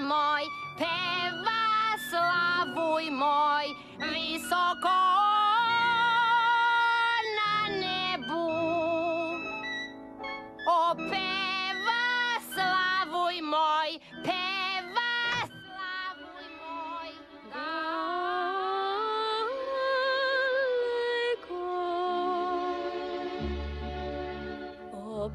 moj, peva slavuj moj, visoko na nebu. O peva slavuj moj, peva slavuj moj, daleko. O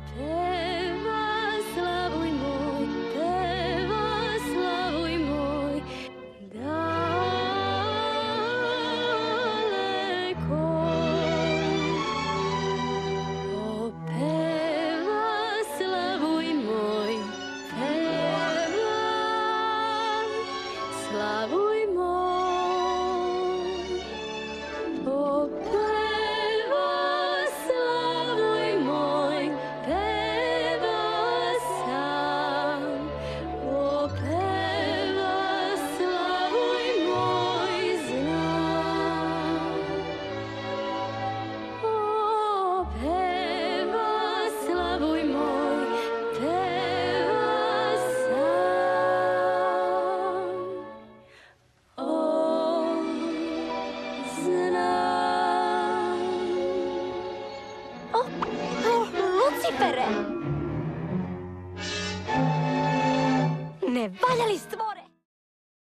slavuj mój. Lucifer! Ne vale l'istmo!